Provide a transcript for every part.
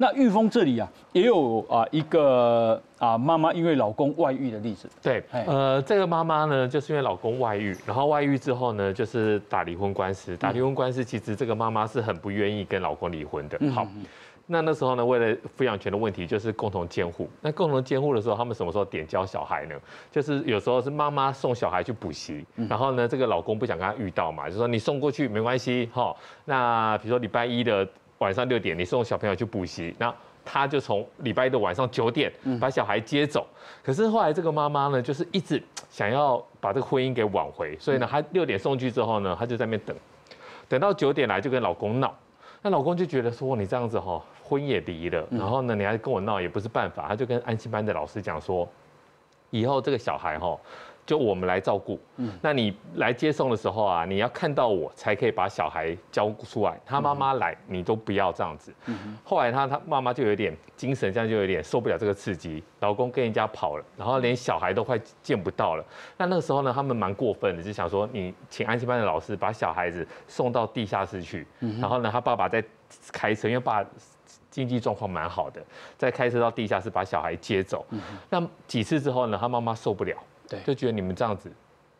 那玉峰这里啊，也有啊一个啊妈妈因为老公外遇的例子。对，呃，这个妈妈呢，就是因为老公外遇，然后外遇之后呢，就是打离婚官司。打离婚官司，其实这个妈妈是很不愿意跟老公离婚的。好。那那时候呢，为了抚养权的问题，就是共同监护。那共同监护的时候，他们什么时候点教小孩呢？就是有时候是妈妈送小孩去补习，然后呢，这个老公不想跟他遇到嘛，就说你送过去没关系，哈。那比如说礼拜一的晚上六点，你送小朋友去补习，那他就从礼拜一的晚上九点把小孩接走。可是后来这个妈妈呢，就是一直想要把这个婚姻给挽回，所以呢，她六点送去之后呢，她就在那边等，等到九点来就跟老公闹。那老公就觉得说你这样子哈。婚也离了，然后呢，你还跟我闹也不是办法，他就跟安心班的老师讲说，以后这个小孩哈。就我们来照顾，嗯，那你来接送的时候啊，你要看到我才可以把小孩交出来。他妈妈来，你都不要这样子。后来他他妈妈就有点精神，这样就有点受不了这个刺激。老公跟人家跑了，然后连小孩都快见不到了。那那个时候呢，他们蛮过分的，就想说你请安心班的老师把小孩子送到地下室去，然后呢，他爸爸在开车，因为爸经济状况蛮好的，再开车到地下室把小孩接走。那几次之后呢，他妈妈受不了。对，就觉得你们这样子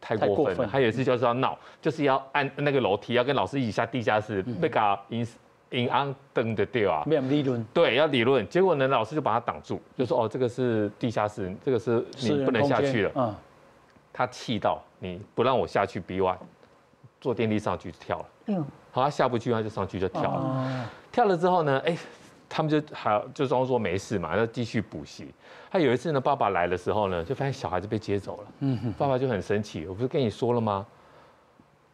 太过分了。他有一次就是要闹，就是要按那个楼梯，要跟老师一起下地下室，被搞引引安登的掉啊。没有理论。对，要理论。结果呢，老师就把他挡住，就说：“哦，这个是地下室，这个是你不能下去了。”嗯。他气到你不让我下去，B one，坐电梯上去就跳了。嗯。好，他下不去，他就上去就跳了。哦。跳了之后呢，哎。他们就还就装作没事嘛，要继续补习。他有一次呢，爸爸来的时候呢，就发现小孩子被接走了。嗯哼，爸爸就很生气。我不是跟你说了吗？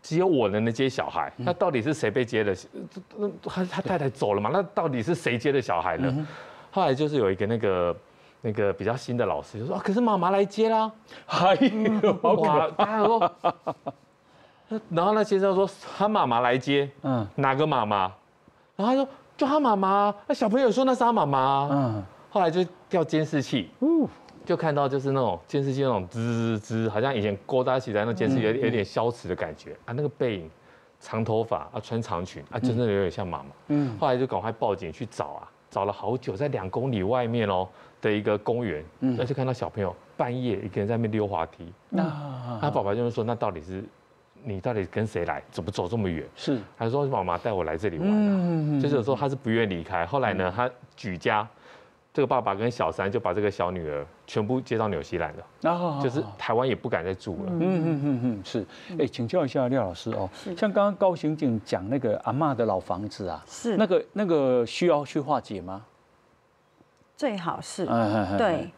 只有我能接小孩，那到底是谁被接的？那他他太太走了嘛？那到底是谁接的小孩呢？后来就是有一个那个那个比较新的老师就说：“可是妈妈来接啦。”哎呦，哇！他说，然后那先生说他妈妈来接，嗯，哪个妈妈？然后他说。就他妈妈，那小朋友说那是他妈妈，嗯，后来就调监视器，就看到就是那种监视器那种滋滋，好像以前勾搭起来那监视器有有点消磁的感觉。啊，那个背影，长头发啊，穿长裙啊，真的有点像妈妈，嗯，后来就赶快报警去找啊，找了好久，在两公里外面哦的一个公园，嗯，那就看到小朋友半夜一个人在那边溜滑梯，那他爸爸就是说那到底是。你到底跟谁来？怎么走这么远？是，还说妈妈带我来这里玩的，就是说他是不愿离开。后来呢，他举家，这个爸爸跟小三就把这个小女儿全部接到纽西兰了，然后就是台湾也不敢再住了。嗯嗯嗯嗯，是。哎，请教一下廖老师哦，像刚刚高刑警讲那个阿妈的老房子啊，是那个那个需要去化解吗？最好是，对。